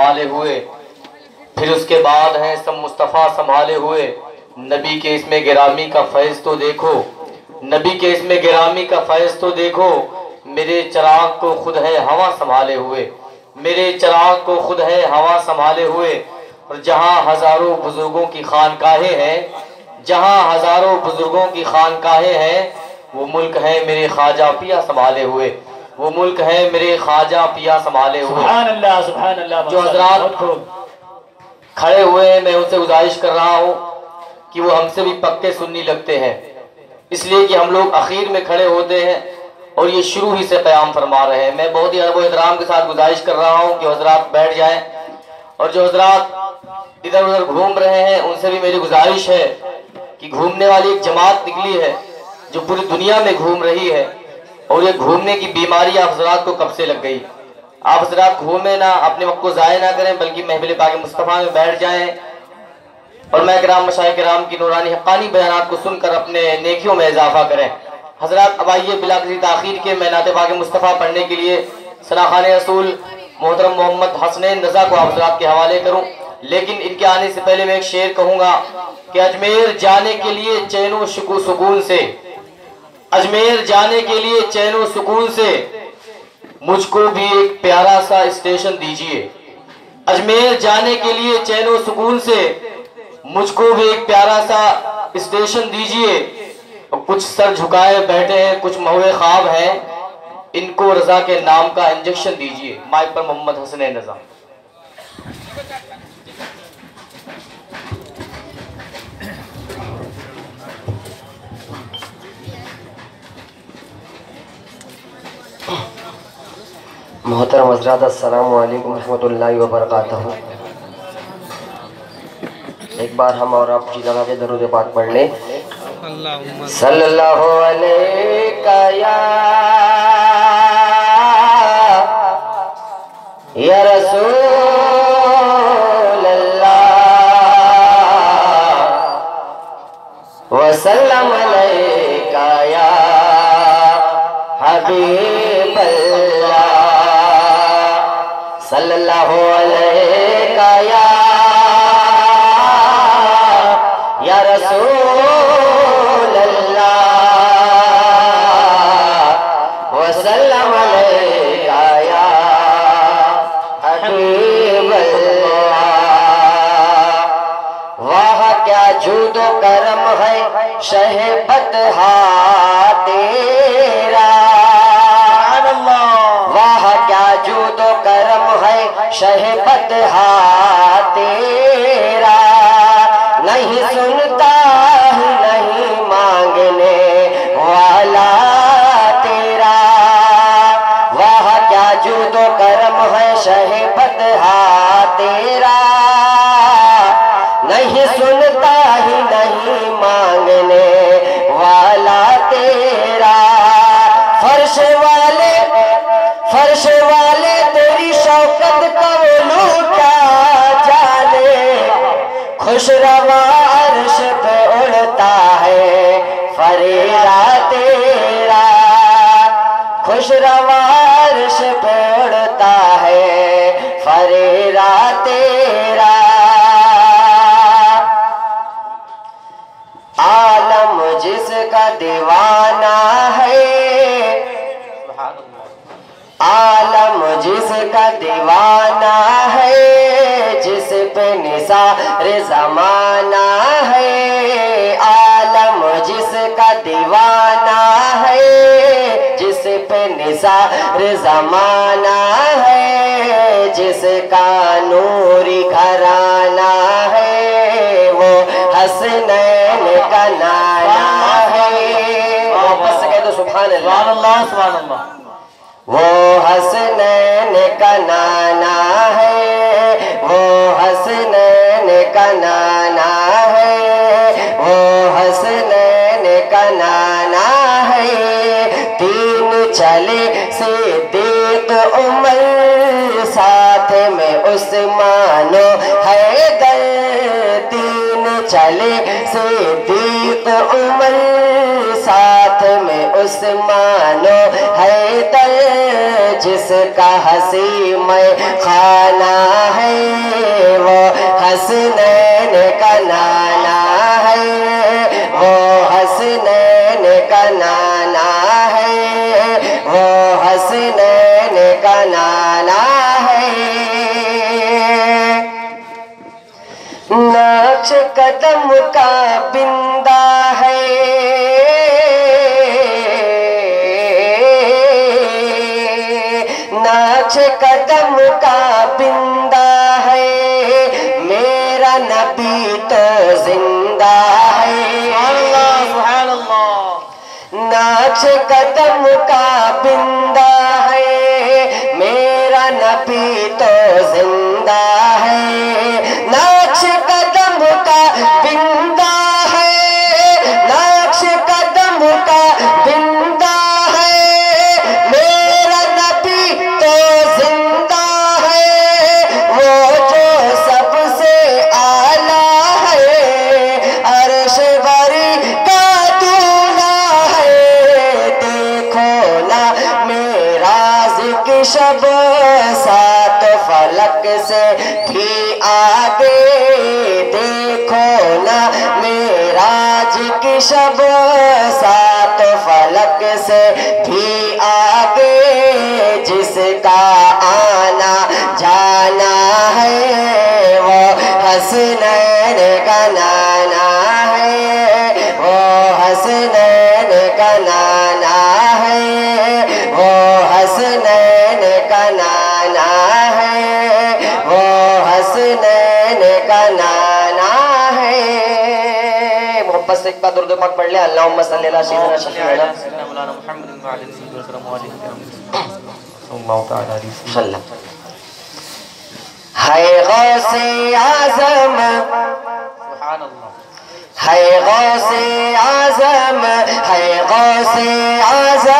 سنبھالے ہوئے۔ پھر اس کے بعد ہیں سب مصطفیٰ سنبھالے ہوئے۔ نبی کے اس میں گرامی کا فیض تو دیکھو۔ نبی کے اس میں گرامی کا فیض تو دیکھو۔ میرے چراغ کو خود ہے ہوا سنبھالے ہوئے۔ میرے چراغ کو خود ہے ہوا سنبھالے ہوئے۔ اور جہاں ہزاروں بزرگوں کی خانقاہیں ہیں، جہاں ہزاروں بزرگوں کی خانقاہیں ہیں، وہ ملک ہے میرے خواجہ پیا سنبھالے ہوئے۔ وہ ملک ہے میرے خواجہ پیا سنبھالے ہوئے۔ سبحان اللہ سبحان اللہ جو حضرات کھڑے ہوئے ہیں میں ان سے گزارش کر رہا ہوں کہ وہ ہم سے بھی پکے سننی لگتے ہیں۔ اس لیے کہ ہم لوگ اخیر میں کھڑے ہوتے ہیں اور یہ شروع ہی سے قیام فرما رہے ہیں۔ میں بہت ہی ادب و احترام کے ساتھ گزارش کر رہا ہوں کہ حضرات بیٹھ جائیں۔ اور جو حضرات ادھر ادھر گھوم رہے ہیں ان سے بھی میری گزارش ہے کہ گھومنے والی ایک جماعت نکلی ہے جو پوری دنیا میں گھوم رہی ہے۔ اور یہ گھومنے کی بیماری آپ حضرات کو کب سے لگ گئی؟ آپ حضرات گھومیں نہ، اپنے وقت کو ضائع نہ کریں، بلکہ محفل پاک مصطفیٰ میں بیٹھ جائیں۔ اور میں کرام مشاہ کرام کی نورانی حقانی بیانات کو سن کر اپنے نیکیوں میں اضافہ کریں۔ حضرات، اب آئیے بلا کسی تاخیر کے میں نعت پاک مصطفیٰ پڑھنے کے لیے۔ خان رسول محترم محمد حسنین رضا کو آپ حضرات کے حوالے کروں۔ لیکن ان کے آنے سے پہلے میں ایک شعر کہوں گا کہ اجمیر جانے کے لیے چین و شکو سکون سے۔ اجمیر جانے کے لیے چین و سکون سے مجھ کو بھی ایک پیارا سا اسٹیشن دیجیے۔ اجمیر جانے کے لیے چین و سکون سے مجھ کو بھی ایک پیارا سا اسٹیشن دیجیے۔ کچھ سر جھکائے بیٹھے ہیں، کچھ مہوے خواب ہیں۔ ان کو رضا کے نام کا انجیکشن دیجیے۔ مائک پر محمد حسن رضا محترم حضرات السلام علیکم ورحمۃ اللہ وبرکاتہ۔ ایک بار ہم اور آپ کی جگہ کے درود پاک پڑھ لیں۔ صلی اللہ علیہ صلی اللہ علیہ یا یا رسول اللہ وسلم علیہ یا حبیب اللہ ہے خوش روا پہ اڑتا ہے۔ فریرا تیرا۔ عالم جس کا دیوانہ ہے۔ عالم جس کا دیوانہ ہے۔ جس پہ نثار زمانہ ہے۔ عالم جس کا دیوانہ ہے نثار زمانہ ہے جس کا نوری گھرانہ ہے وہ حسنین کا نانا ہے۔ بس کہہ دو سبحان اللہ۔ سبحان اللہ سبحان اللہ۔ وہ حسنین کا نانا ہے۔ عثمانو ہے تین چلے صدیق عمر ساتھ میں عثمانو حیدر، جس کا ہنسی میں خانہ ہے، وہ حسنین کا نانا قدم کا بندہ ہے ناچ قدم کا بندہ ہے میرا نبی تو زندہ ہے ناچ قدم کا بندہ ہے میرا نبی تو زندہ شب سات فلک سے تھی آگے جس کا آنا جانا ہے، وہ حسنین کا نام سے ایک بار درد پاک پڑھ لیں اللہم صلی اللہ سیدنا شفیعنا سیدنا مولانا محمد وعلی صلی اللہ علیہ وسلم ہائے غوث اعظم سبحان اللہ ہائے غوث اعظم ہائے غوث اعظم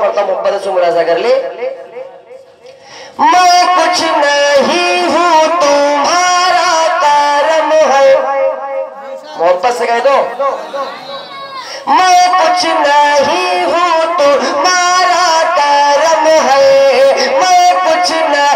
پڑھتا محبت سے مرازہ کر لے۔ میں کچھ نہیں ہوں، تمہارا کرم ہے۔ محبت سے کہہ دو۔ میں کچھ نہیں ہوں، تمہارا کرم ہے۔ میں کچھ نہیں